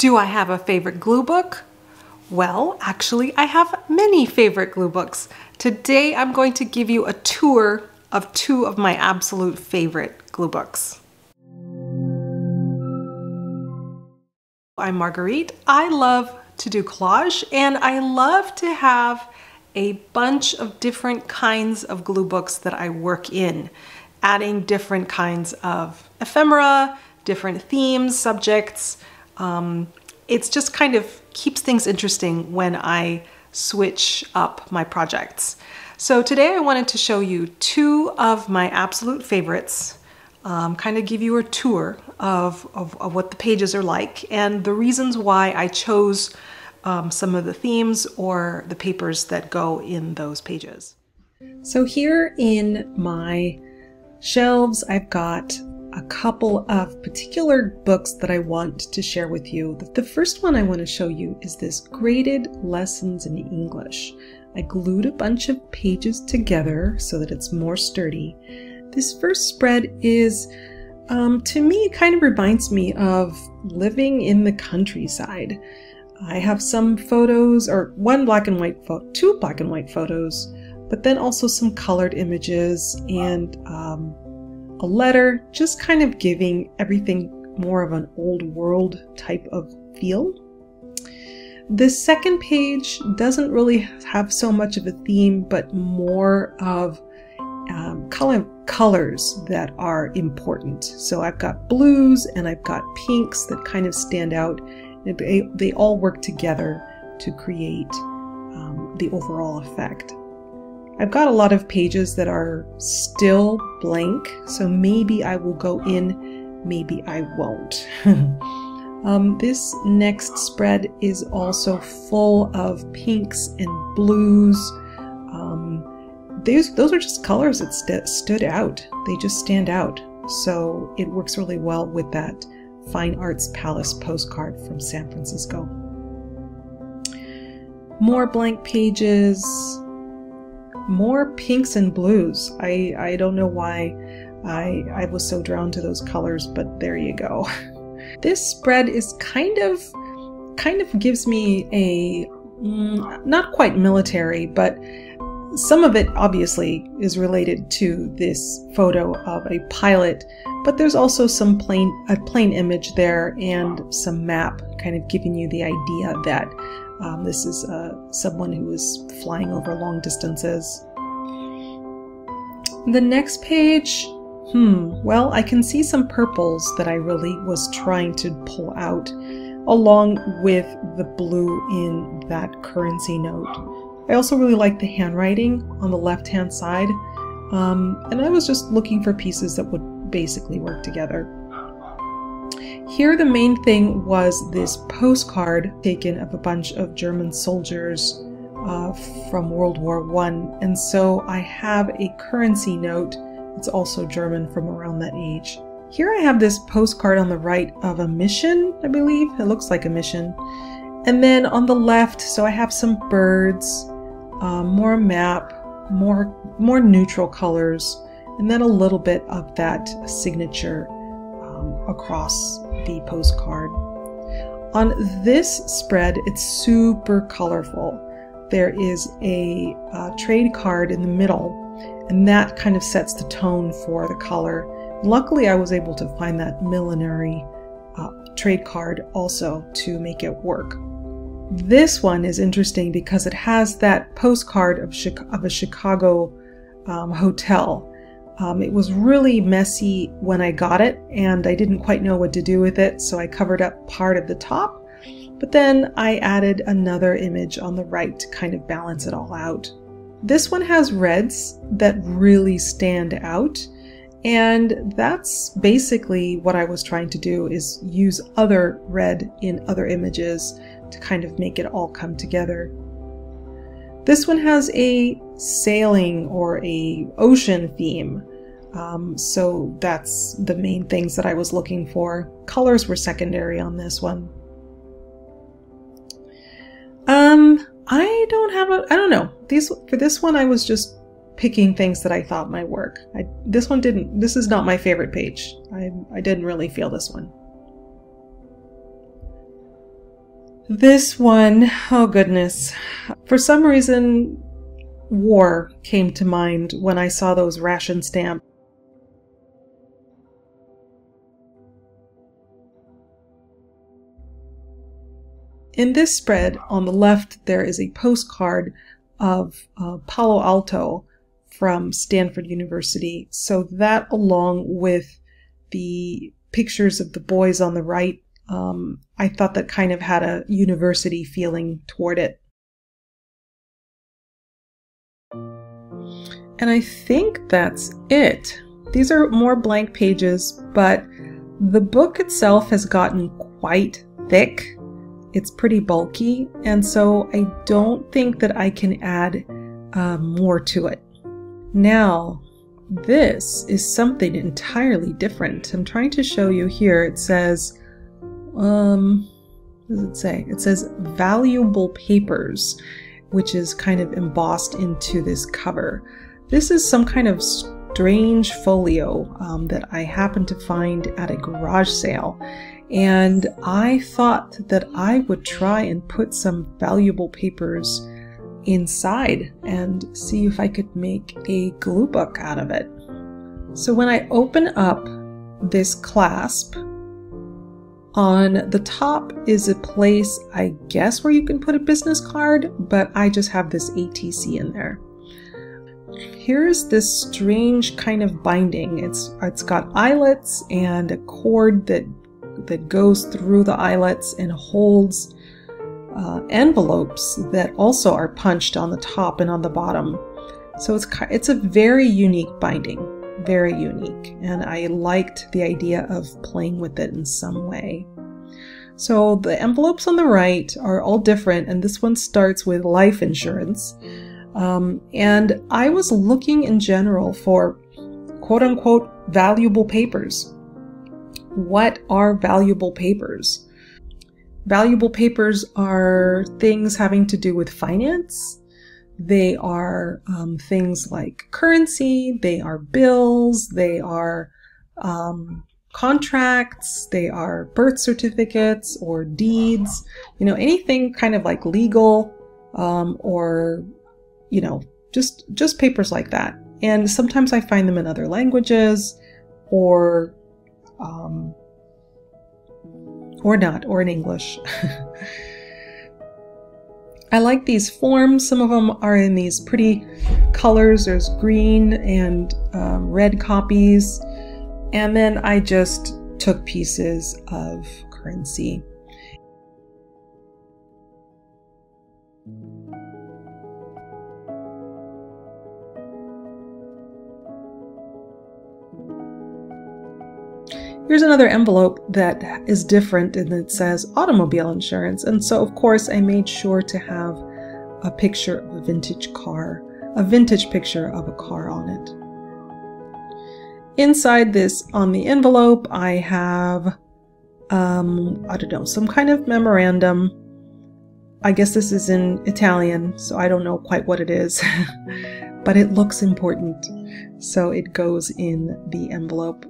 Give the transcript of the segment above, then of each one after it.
Do I have a favorite glue book? Well, actually, I have many favorite glue books. Today, I'm going to give you a tour of two of my absolute favorite glue books. I'm Margarete. I love to do collage and I love to have a bunch of different kinds of glue books that I work in, adding different kinds of ephemera, different themes, subjects, um, it's just kind of keeps things interesting when I switch up my projects. So today I wanted to show you two of my absolute favorites, um, kind of give you a tour of, of, of, what the pages are like and the reasons why I chose um, some of the themes or the papers that go in those pages. So here in my shelves, I've got a couple of particular books that I want to share with you. The first one I want to show you is this Graded Lessons in English. I glued a bunch of pages together so that it's more sturdy. This first spread is, um, to me, kind of reminds me of living in the countryside. I have some photos, or one black and white photo, two black and white photos, but then also some colored images and um, a letter, just kind of giving everything more of an old world type of feel. The second page doesn't really have so much of a theme, but more of um, color, colors that are important. So I've got blues and I've got pinks that kind of stand out. They, they all work together to create um, the overall effect. I've got a lot of pages that are still blank, so maybe I will go in, maybe I won't. um, this next spread is also full of pinks and blues. Um, those, those are just colors that st stood out. They just stand out. So it works really well with that Fine Arts Palace postcard from San Francisco. More blank pages, more pinks and blues. I, I don't know why I, I was so drawn to those colors, but there you go. this spread is kind of, kind of gives me a, mm, not quite military, but some of it obviously is related to this photo of a pilot, but there's also some plain a plain image there and some map kind of giving you the idea that um, this is uh, someone who is flying over long distances. The next page, hmm, well, I can see some purples that I really was trying to pull out, along with the blue in that currency note. I also really like the handwriting on the left-hand side, um, and I was just looking for pieces that would basically work together. Here the main thing was this postcard taken of a bunch of German soldiers uh, from World War One, and so I have a currency note. It's also German from around that age. Here I have this postcard on the right of a mission, I believe. It looks like a mission. And then on the left, so I have some birds, uh, more map, more more neutral colors, and then a little bit of that signature um, across the postcard. On this spread, it's super colorful. There is a uh, trade card in the middle, and that kind of sets the tone for the color. Luckily, I was able to find that millinery uh, trade card also to make it work. This one is interesting because it has that postcard of, of a Chicago um, hotel um, it was really messy when I got it and I didn't quite know what to do with it, so I covered up part of the top, but then I added another image on the right to kind of balance it all out. This one has reds that really stand out, and that's basically what I was trying to do is use other red in other images to kind of make it all come together. This one has a sailing or a ocean theme. Um, so that's the main things that I was looking for. Colors were secondary on this one. Um, I don't have a, I don't know. These, for this one, I was just picking things that I thought might work. I, this one didn't, this is not my favorite page. I, I didn't really feel this one. This one, oh goodness. For some reason, war came to mind when I saw those ration stamps. In this spread, on the left, there is a postcard of uh, Palo Alto from Stanford University. So that along with the pictures of the boys on the right, um, I thought that kind of had a university feeling toward it. And I think that's it. These are more blank pages, but the book itself has gotten quite thick. It's pretty bulky, and so I don't think that I can add uh, more to it. Now, this is something entirely different. I'm trying to show you here. It says, um, what does it say? It says valuable papers, which is kind of embossed into this cover. This is some kind of strange folio um, that I happened to find at a garage sale. And I thought that I would try and put some valuable papers inside and see if I could make a glue book out of it. So when I open up this clasp, on the top is a place, I guess, where you can put a business card, but I just have this ATC in there. Here's this strange kind of binding. It's it's got eyelets and a cord that that goes through the eyelets and holds uh, envelopes that also are punched on the top and on the bottom. So it's it's a very unique binding, very unique, and I liked the idea of playing with it in some way. So the envelopes on the right are all different, and this one starts with life insurance. Um, and I was looking in general for quote unquote valuable papers. What are valuable papers? Valuable papers are things having to do with finance. They are um, things like currency, they are bills, they are um, contracts, they are birth certificates or deeds, you know, anything kind of like legal um, or, you know, just just papers like that. And sometimes I find them in other languages or um, or not, or in English. I like these forms. Some of them are in these pretty colors. There's green and um, red copies. And then I just took pieces of currency Here's another envelope that is different and it says automobile insurance. And so, of course, I made sure to have a picture of a vintage car, a vintage picture of a car on it. Inside this, on the envelope, I have, um, I don't know, some kind of memorandum. I guess this is in Italian, so I don't know quite what it is, but it looks important. So it goes in the envelope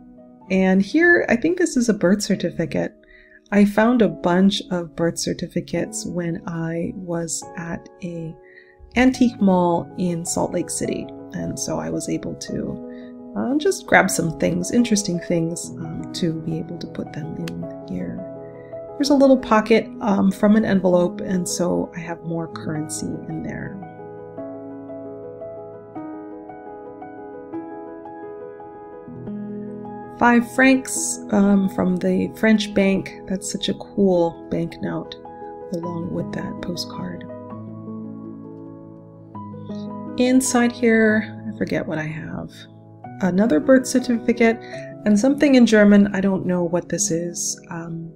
and here, I think this is a birth certificate. I found a bunch of birth certificates when I was at a antique mall in Salt Lake City. And so I was able to uh, just grab some things, interesting things, um, to be able to put them in here. There's a little pocket um, from an envelope, and so I have more currency in there. Five francs um, from the French bank. That's such a cool banknote along with that postcard. Inside here, I forget what I have. Another birth certificate and something in German. I don't know what this is, um,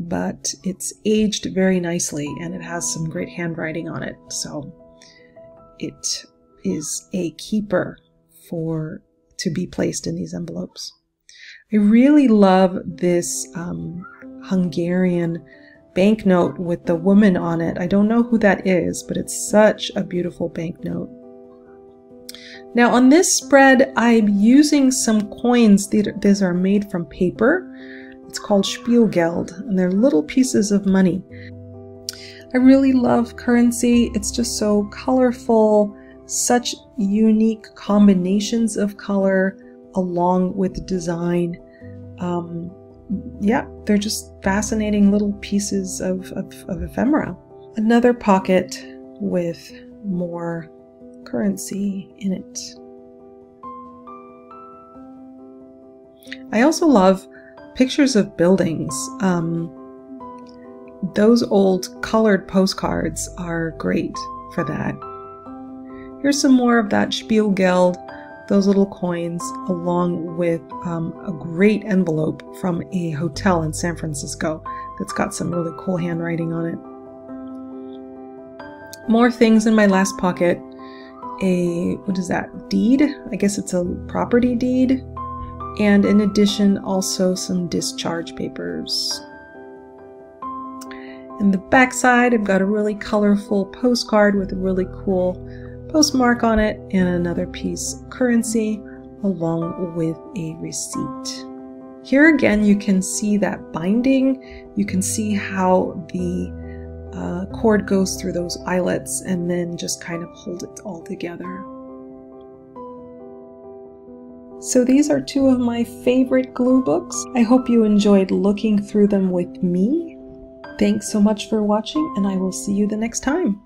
but it's aged very nicely and it has some great handwriting on it. So it is a keeper for to be placed in these envelopes. I really love this um, Hungarian banknote with the woman on it. I don't know who that is, but it's such a beautiful banknote. Now on this spread, I'm using some coins. These are made from paper. It's called Spielgeld, and they're little pieces of money. I really love currency. It's just so colorful, such unique combinations of color along with design. Um, yeah, they're just fascinating little pieces of, of, of ephemera. Another pocket with more currency in it. I also love pictures of buildings. Um, those old colored postcards are great for that. Here's some more of that Spielgeld, those little coins, along with um, a great envelope from a hotel in San Francisco that's got some really cool handwriting on it. More things in my last pocket. A, what is that, deed? I guess it's a property deed. And in addition, also some discharge papers. In the backside, I've got a really colorful postcard with a really cool postmark on it and another piece of currency along with a receipt. Here again, you can see that binding. You can see how the uh, cord goes through those eyelets and then just kind of hold it all together. So these are two of my favorite glue books. I hope you enjoyed looking through them with me. Thanks so much for watching and I will see you the next time.